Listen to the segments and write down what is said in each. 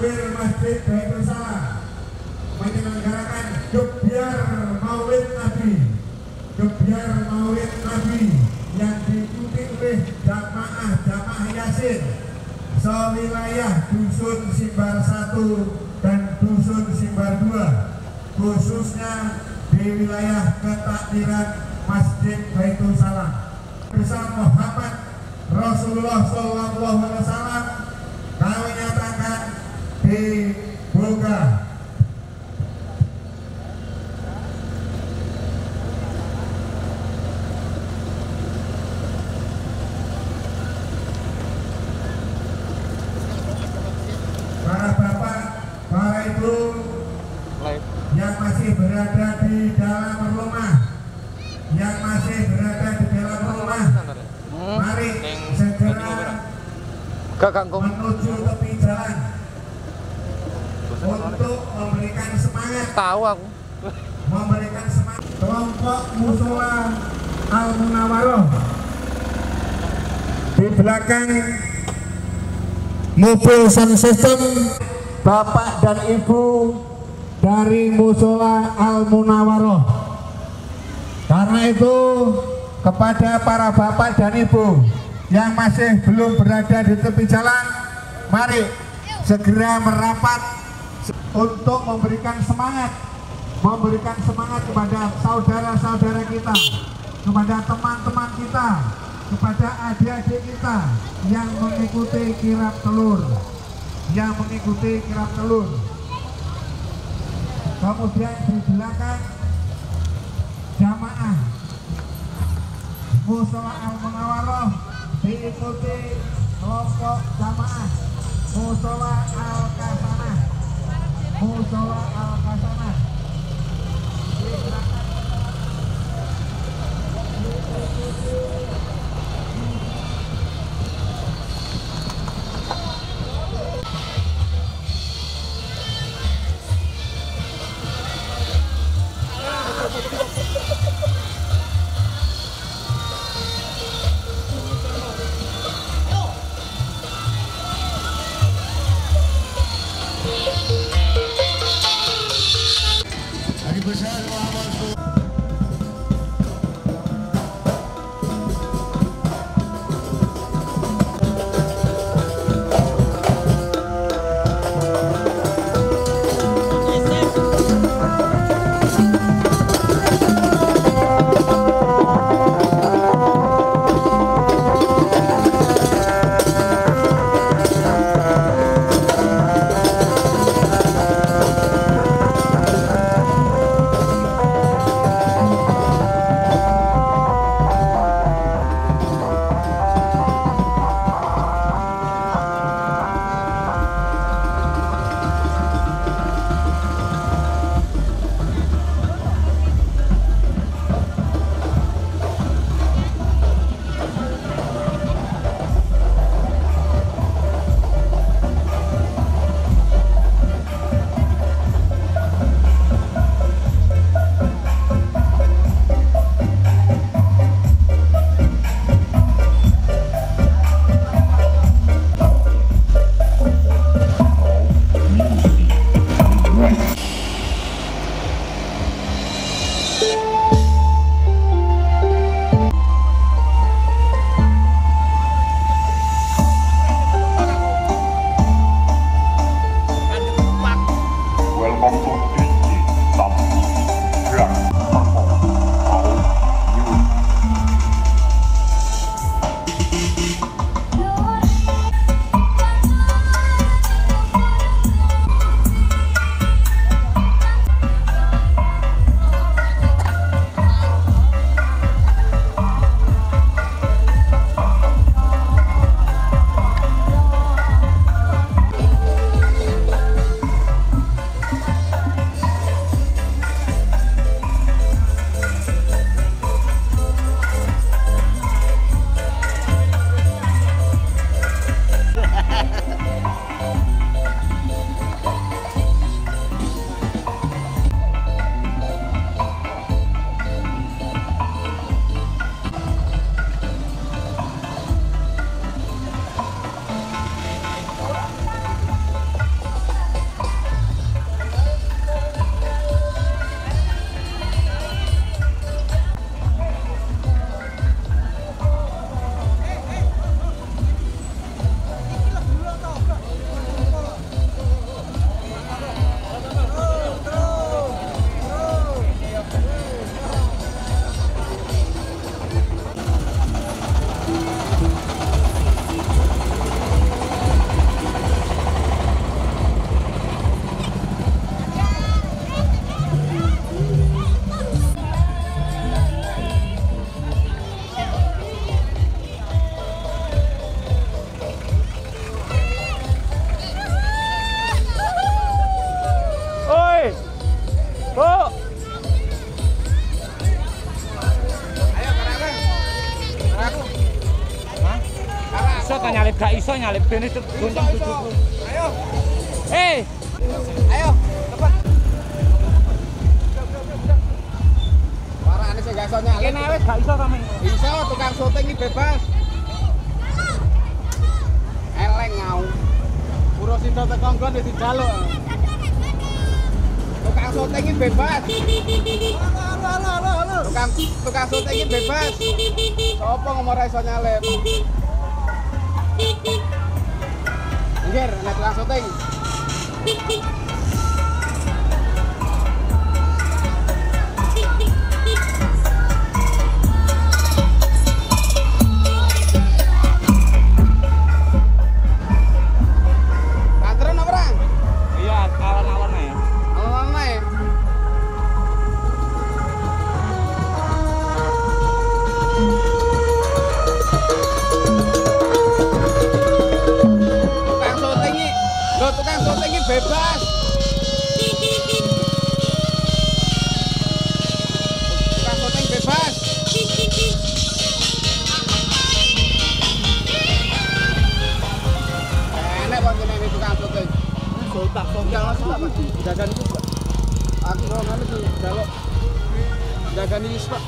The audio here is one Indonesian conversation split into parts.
takbir Masjid Baitul Salam. Menyelenggarakan gebiar Maulid Nabi. Gebiar Maulid Nabi yang diikuti oleh jamaah-jamaah Yasin. Sewilayah Dusun Simbar 1 dan Dusun Simbar 2 khususnya di wilayah ketakdiran Masjid Baitul Salam. Besar Muhammad Rasulullah Sallallahu Alaihi Wasallam dibuka para bapak, para ibu yang masih berada di dalam rumah, yang masih berada di dalam rumah, mari segera Gak kangkung. menuju tepi jalan untuk memberikan semangat, Tahu aku. memberikan semangat kelompok musola Al Munawaroh di belakang mobil sound system bapak dan ibu dari musola Al Munawaroh karena itu kepada para bapak dan ibu yang masih belum berada di tepi jalan mari segera merapat untuk memberikan semangat memberikan semangat kepada saudara-saudara kita kepada teman-teman kita kepada adik-adik kita yang mengikuti kirap telur yang mengikuti kirap telur. Kemudian di belakang jamaah musola al munawaroh diikuti kelompok jamaah musola al kasanah musola al kasanah nyalip bene goncang duduk. Ayo, Eh, ayo, cepat. Parane sing gak iso nyalip. kene wis gak iso sampe. Iso tukang syuting ini bebas. Eleng ngau. Puro sida teko nggon wis dijaluk. Tukang syuting ini bebas. Tukang tukang syuting ini bebas. Sopo ngomong ora iso nyalip? Minggir, nek tukang syuting. Bebas. Tukang syuting bebas. Enak kok jenenge tukang syuting. Sultak songkang lah sudah pasti jagan itu. Aku mau tuh jaluk jagan ini Pak.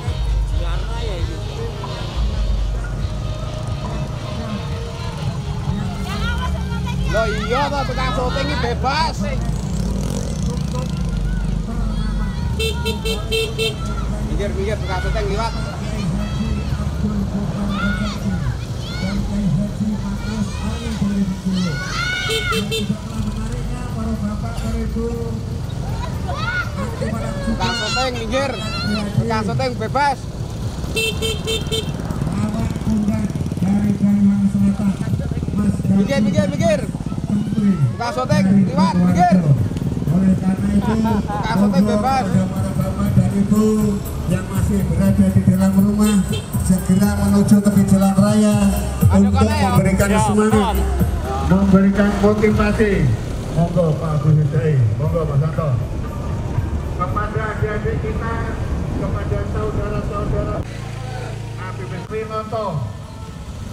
Loh iya toh tukang syuting ini bebas. Minggir minggir tukang syuting liwat. Tukang syuting minggir. Tukang syuting bebas. Minggir minggir minggir. Tukang syuting liwat minggir. Oleh karena itu, Tukang syuting bebas. kepada para bapak dan ibu yang masih berada di dalam rumah segera menuju tepi jalan raya untuk ayo. memberikan Ya, semangat, memberikan motivasi. Monggo Pak Agus Hidayat, monggo Pak Santo. Kepada adik-adik kita, kepada saudara-saudara APBS Winoto,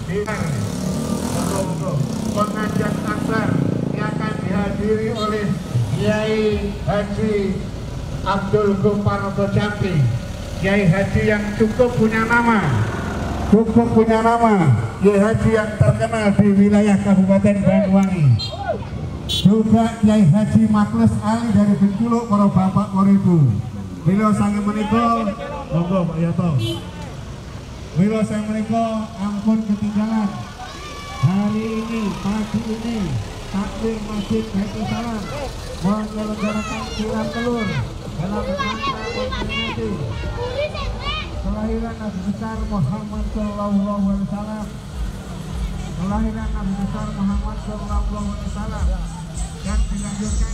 Dinar, monggo monggo pengajian akbar dihadiri oleh Kiai Haji Abdul Gomparoto Jambi Kiai Haji yang cukup punya nama. Cukup punya nama. Kiai Haji yang terkenal di wilayah Kabupaten Banyuwangi. Juga Kiai Haji Maklus Ali dari Bengkulu para bapak para ibu. Bila sange menika monggo Pak Yato. Bila saya menika ampun ketinggalan. Hari ini pagi ini takbir masjid Baitul Salam menyelenggarakan siram telur dalam rangka kelahiran Nabi besar Muhammad Sallallahu Alaihi Wasallam. Kelahiran Nabi besar Muhammad Sallallahu Alaihi Wasallam. Dan dilanjutkan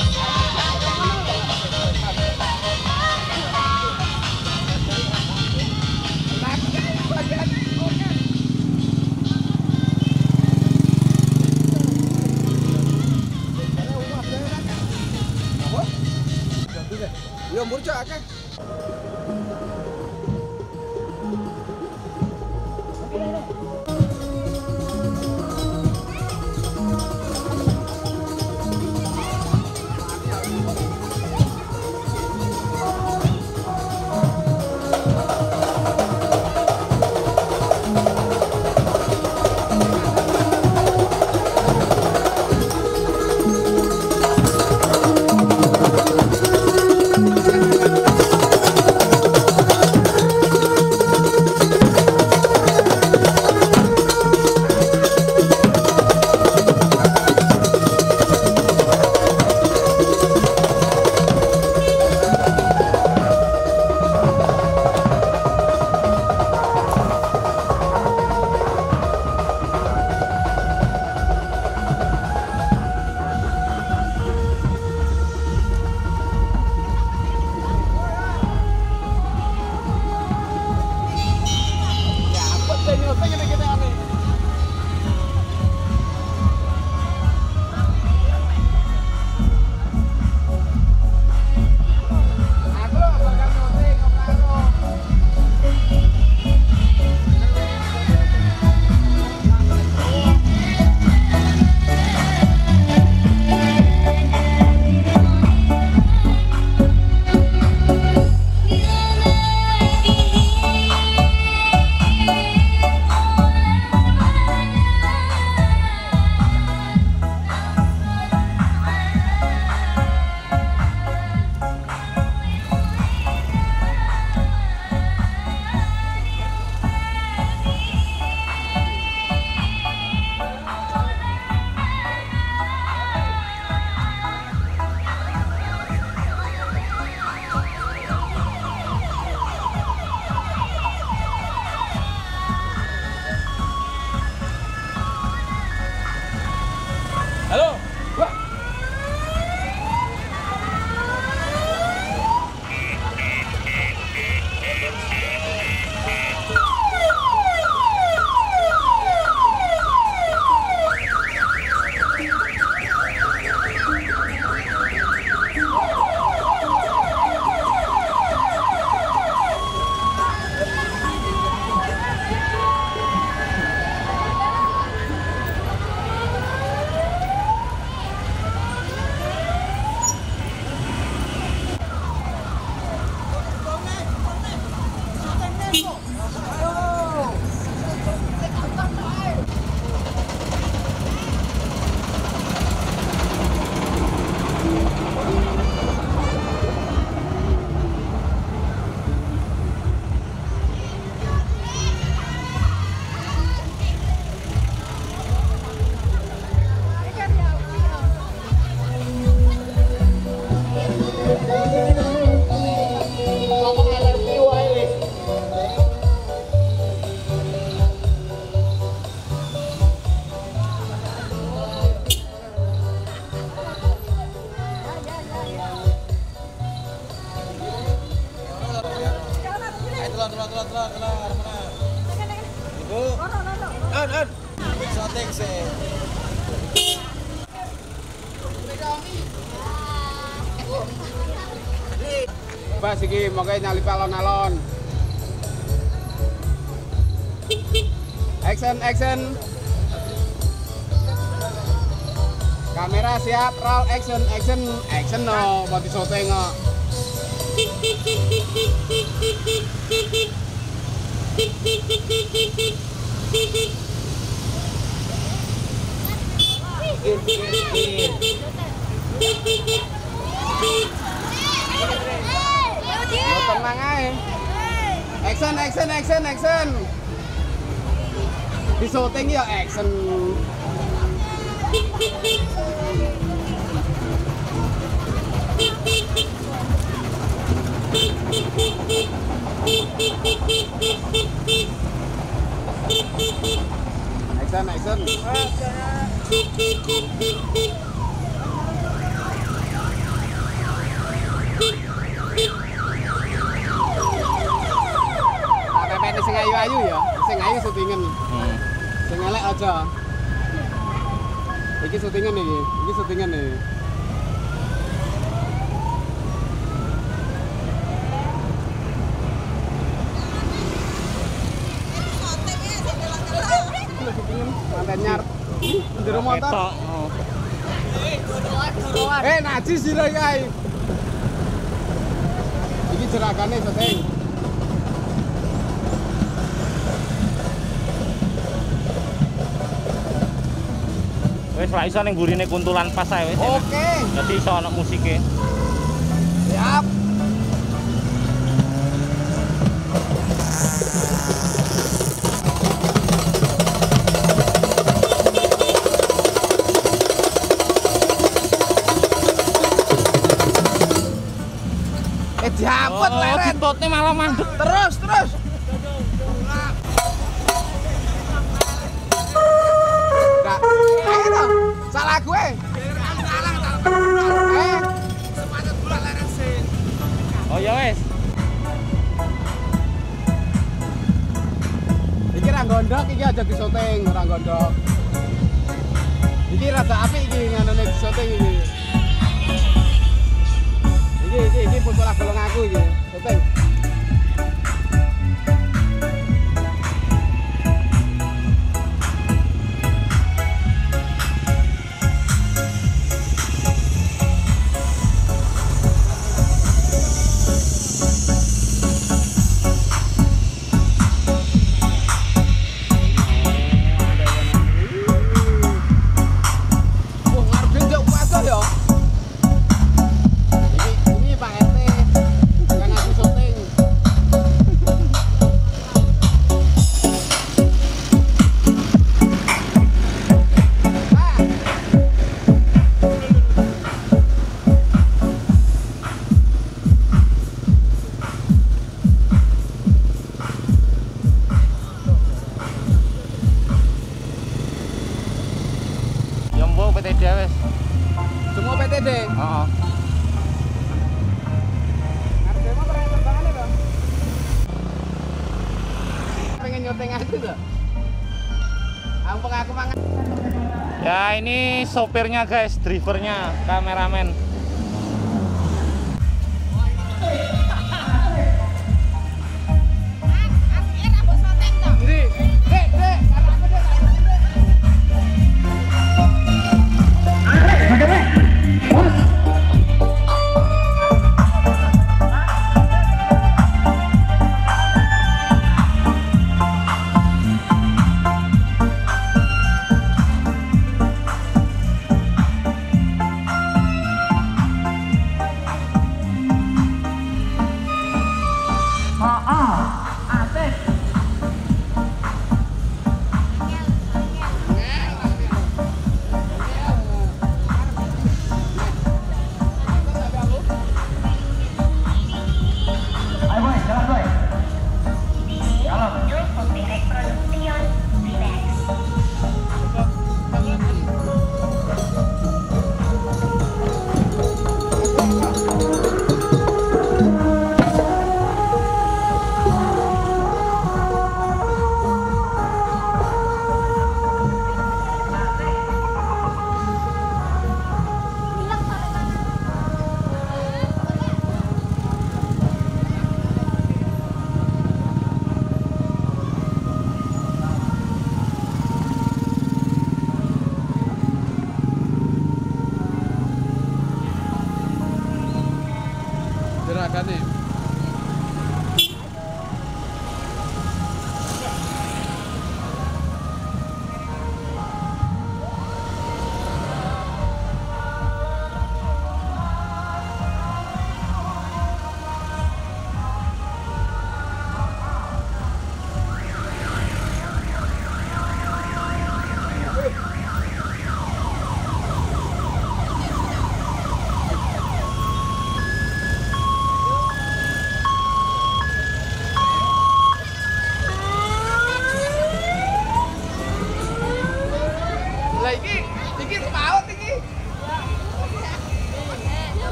moga nyali alon-alon. Action, action. Kamera siap, roll action, action, action no, buat syuting no. Lo tenang aja. Action, action, action, action. Di syuting ya action. Action, action. Kakek sing ayu-ayu ya, sing ayu syutingan. Hmm. Sing elek aja. Iki syutingan iki, iki syutingan nih. Syutingan mantan nyar. Jero motor. Ketok. Oh. Eh, najis sih kae. Iki syuting. Wis ra iso ning gurine kuntulan pas ae wis. enak. Oke, Dadi iso ana musike. siap. Eh diapet Oh, leren. ditutne malah mandek. Terus, terus. Aja di syuting, ora gondok. Iki rada apik iki nganone di syuting. Iki iki iki pola golong aku iki, syuting. Ini sopirnya guys, drivernya, kameramen.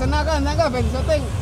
Action na kan, nangka ben syuting.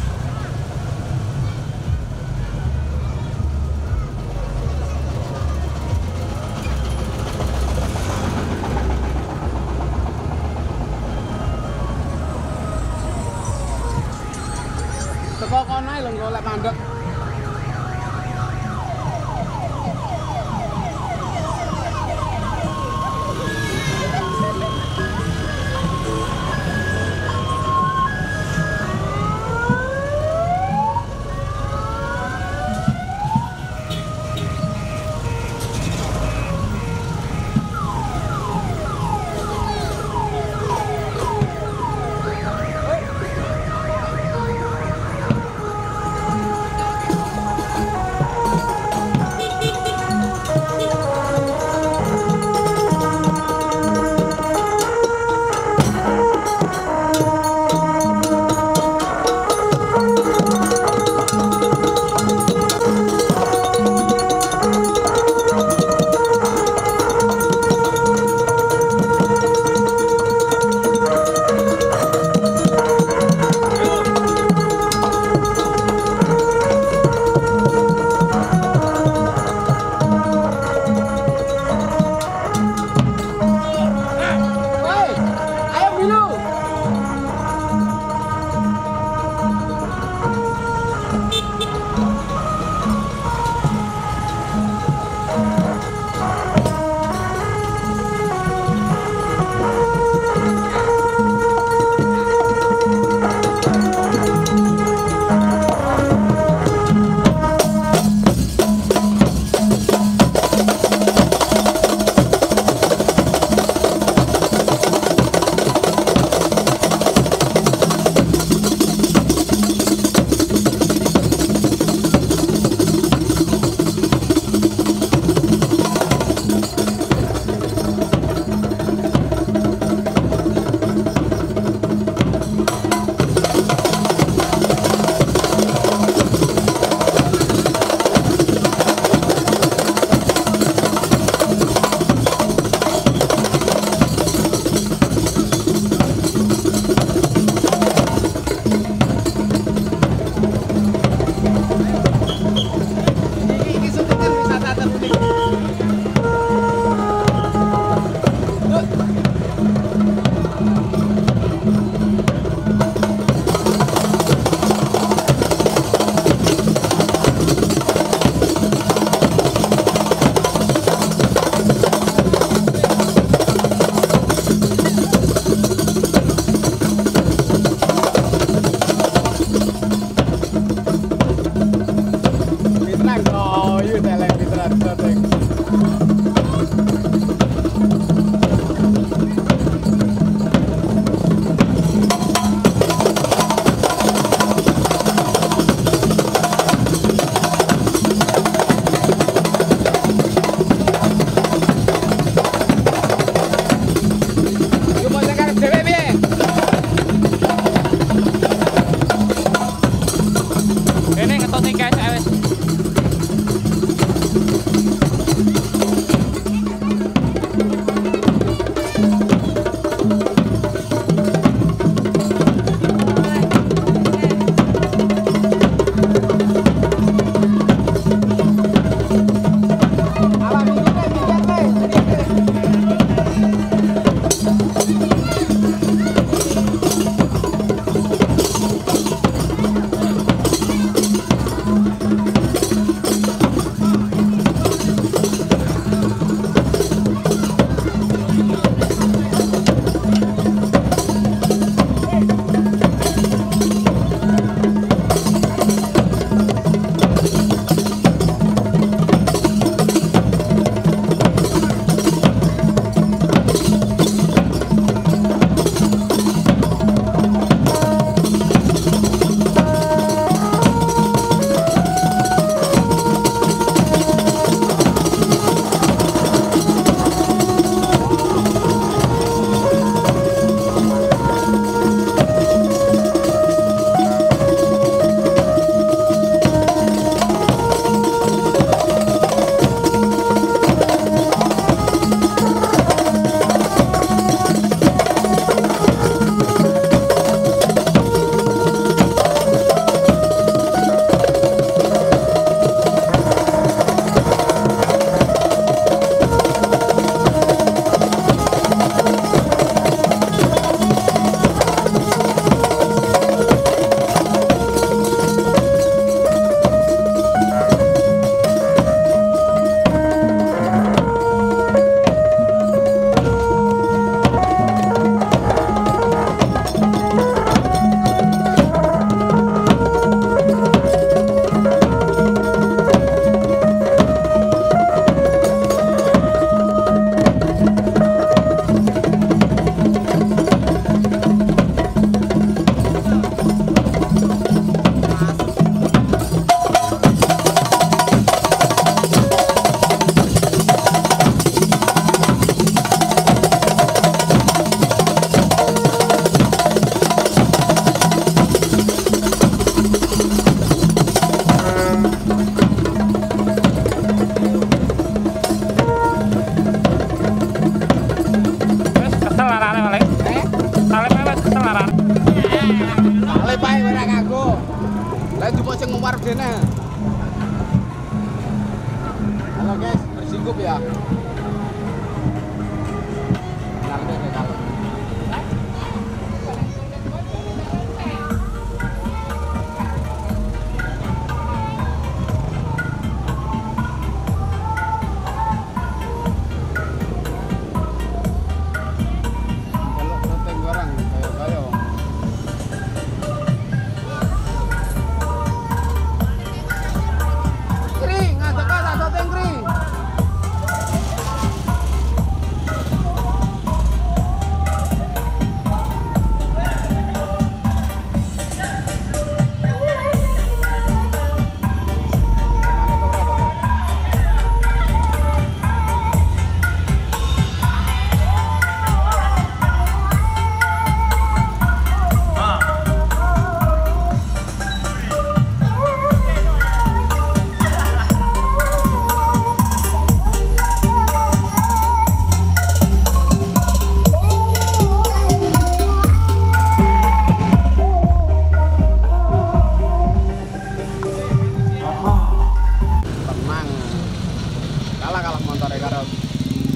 Motornya karo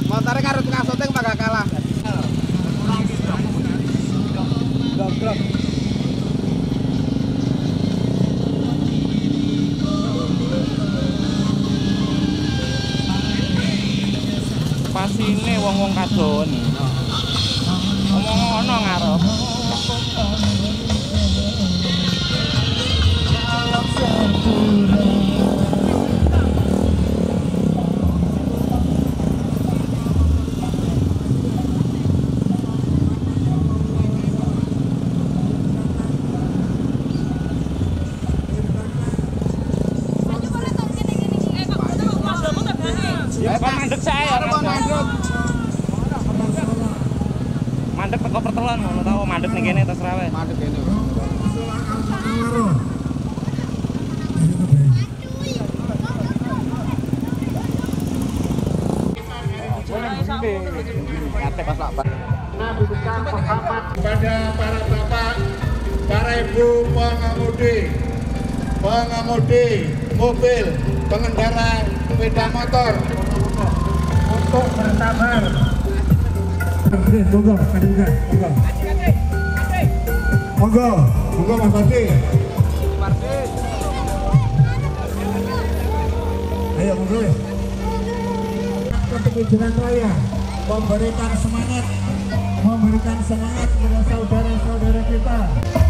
motornya karo tukang syuting bakal kalah Gogrok. Pasine wong-wong kadon. Pengamat kepada para bapak, para ibu pengemudi, pengemudi mobil, pengendara sepeda motor untuk bersabar. Monggo, monggo, monggo. Monggo, monggo Mas Badi. Ayo monggo. Untuk jalan raya memberikan semangat memberikan semangat kepada saudara-saudara kita.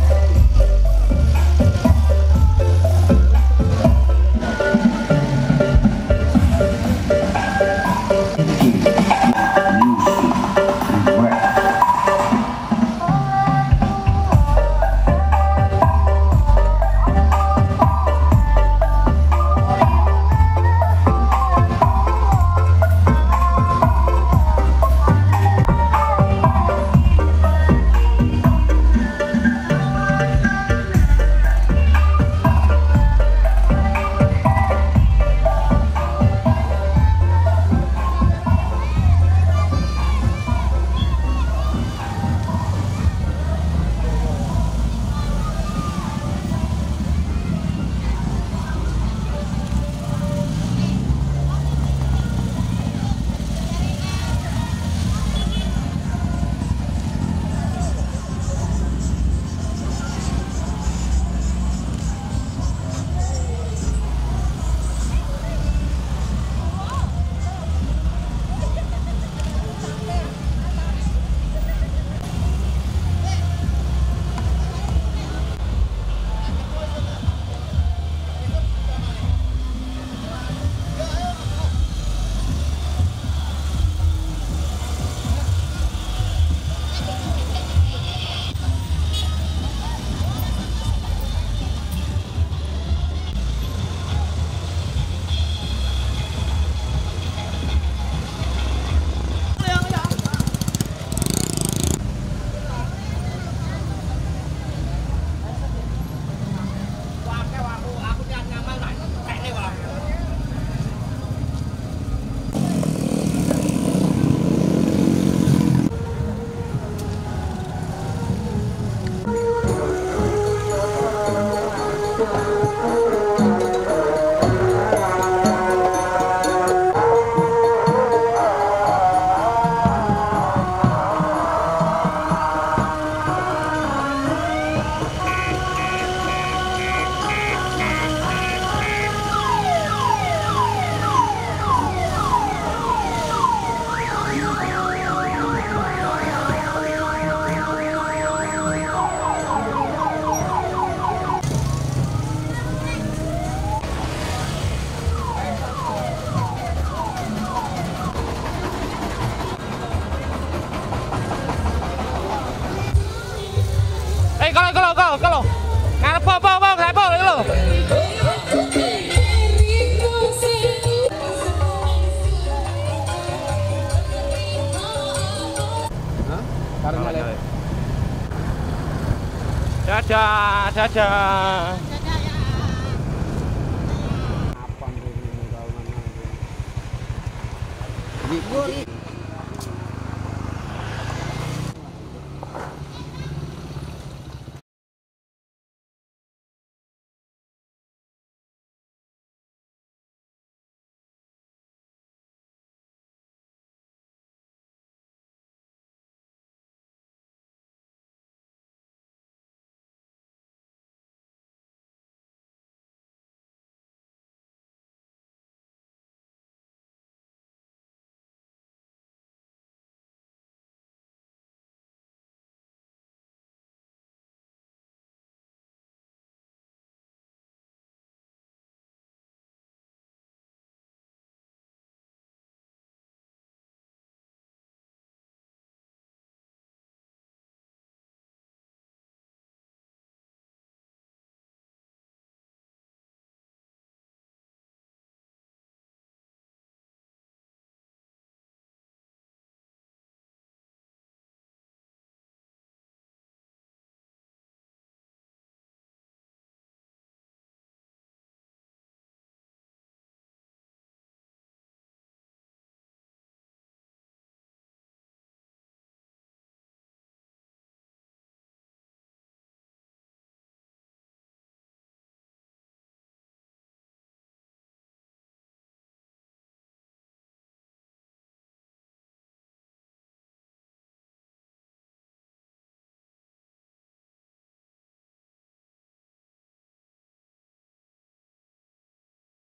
짜자잔